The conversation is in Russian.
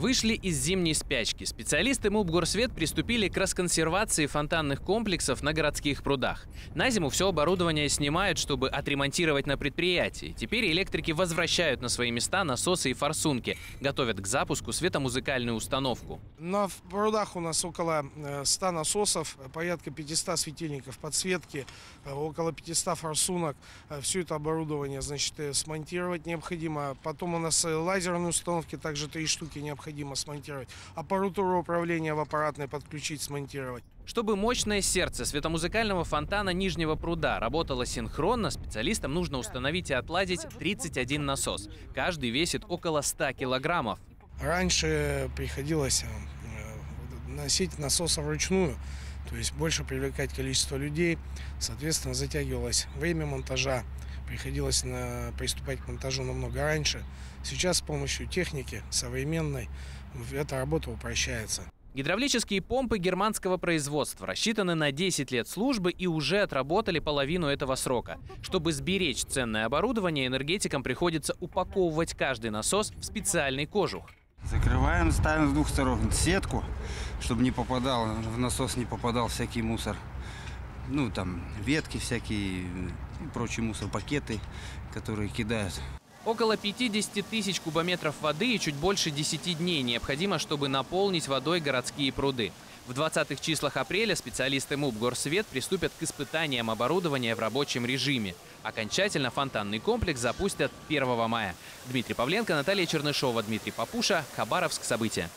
Вышли из зимней спячки. Специалисты МУП «Горсвет» приступили к расконсервации фонтанных комплексов на городских прудах. На зиму все оборудование снимают, чтобы отремонтировать на предприятии. Теперь электрики возвращают на свои места насосы и форсунки, готовят к запуску светомузыкальную установку. На прудах у нас около э, 100 насосов, э, порядка 500 светильников подсветки, э, около 500 форсунок. Все это оборудование, значит, э, смонтировать необходимо. Потом у нас э, лазерные установки, также три штуки необходимо смонтировать. Аппаратуру управления в аппаратной подключить, смонтировать. Чтобы мощное сердце светомузыкального фонтана Нижнего пруда работало синхронно, специалистам нужно установить и отладить 31 насос. Каждый весит около 100 килограммов. Раньше приходилось э, носить насосы вручную, то есть больше привлекать количество людей, соответственно, затягивалось время монтажа, приходилось на, приступать к монтажу намного раньше. Сейчас с помощью техники современной эта работа упрощается. Гидравлические помпы германского производства рассчитаны на 10 лет службы и уже отработали половину этого срока. Чтобы сберечь ценное оборудование, энергетикам приходится упаковывать каждый насос в специальный кожух. Закрываем, ставим с двух сторон сетку, чтобы не попадал, в насос не попадал всякий мусор. Ну, там, ветки всякие и прочий мусор, пакеты, которые кидают. Около 50 тысяч кубометров воды и чуть больше 10 дней необходимо, чтобы наполнить водой городские пруды. В 20-х числах апреля специалисты МУП «Горсвет» приступят к испытаниям оборудования в рабочем режиме. Окончательно фонтанный комплекс запустят 1 мая. Дмитрий Павленко, Наталья Чернышова, Дмитрий Папуша, Хабаровск. События.